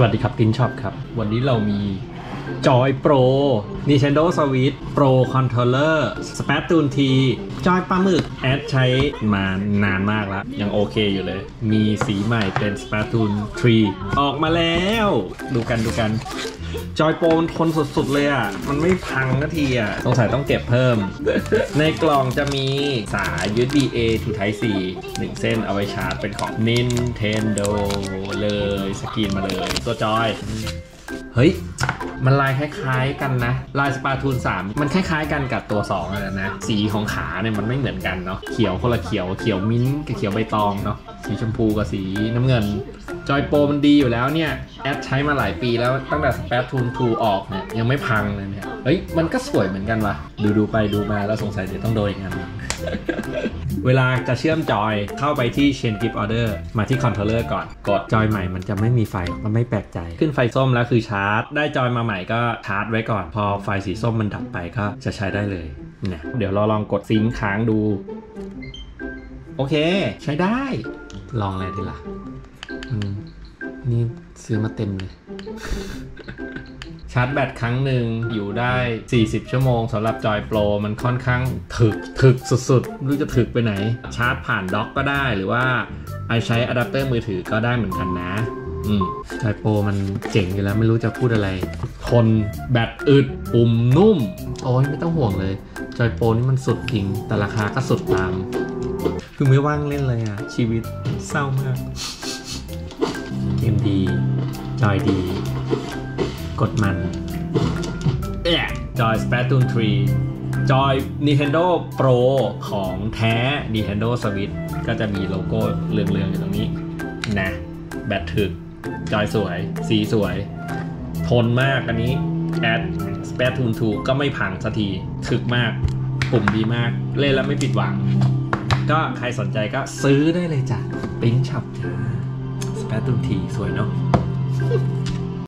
สวัสดีครับตินช็อปครับ วันนี้เรามีจอยโปร Nintendo Switch Pro Controller Spatoon T จอยปลาหมึก แอดใช้มานานมากแล้ว ยังโอเคอยู่เลย มีสีใหม่เป็น Splatoon 3 ออกมาแล้ว ดูกันดูกันจอยโปรมันทนสุดๆเลยอะ มันไม่พังนาทีอะ สงสัยต้องเก็บเพิ่ม ในกล่องจะมีสาย USB A to Type C 1เส้นเอาไว้ชาร์จเป็นของ Nintendo เลย สกรีนมาเลย ตัวจอย เฮ้ย มันลายคล้ายๆกันนะ ลายสปาทูน 3 มันคล้ายๆกันกับตัว2อะนะ สีของขาเนี่ยมันไม่เหมือนกันเนาะ เขียวคนละเขียว เขียวมิ้นท์กับเขียวใบตองเนาะ สีชมพูกับสีน้ำเงิน จอยโปรมันดีอยู่แล้วเนี่ย แอดใช้มาหลายปีแล้วตั้งแต่สปซทูน 2 ออกเนี่ยยังไม่พังเลยเนี่ย เฮ้ย มันก็สวยเหมือนกันว่ะ ดูดูๆไปดูมาแล้วสงสัยเดี๋ยวต้องโดนอีกอันหนึ่ง เวลาจะเชื่อมจอยเข้าไปที่ Chain Gift Order มาที่ Controller ก่อน กดจอยใหม่มันจะไม่มีไฟมันไม่แปลกใจ ขึ้นไฟส้มแล้วคือชาร์จ ได้จอยมาใหม่ก็ชาร์จไว้ก่อน พอไฟสีส้มมันดับไปก็จะใช้ได้เลยเนี่ยเดี๋ยวเราลองกดซิงค์ค้างดู โอเค ใช้ได้ ลองเลยดีละนี่ซื้อมาเต็มเลยาร์จแบตครั้งหนึ่งอยู่ได้ 40 ชั่วโมงสำหรับจอยโปรมันค่อนข้างถึกถึกสุดๆไม่รู้จะถึกไปไหน ชาร์จผ่านด็อกก็ได้หรือว่าไอใช้อะแดปเตอร์มือถือก็ได้เหมือนกันนะอืมจอยโปรมันเจ๋งอยู่แล้วไม่รู้จะพูดอะไร ทนแบตอึดปุ่มนุ่ม โอ้ยไม่ต้องห่วงเลยจอยโปรนี่มันสุดจริง แต่ราคาก็สุดตาม คือไม่ว่างเล่นเลยอะชีวิตเศร้ามาก เกมดี จอยดี กดมันเอ๊ะจอย Splatoon 3 จอย Nintendo Pro ของแท้ Nintendo Switch ก็จะมีโลโก้เรืองๆอยู่ตรงนี้นะแบตถึก จอยสวย สีสวย ทนมากอันนี้แอด Splatoon 2 ก็ไม่พังสักทีถึกมาก ปุ่มดีมาก เล่นแล้วไม่ผิดหวัง ก็ใครสนใจก็ซื้อได้เลยจ้ะปิ๊งช็อปจ้า Splatoon 2สวยเนาะ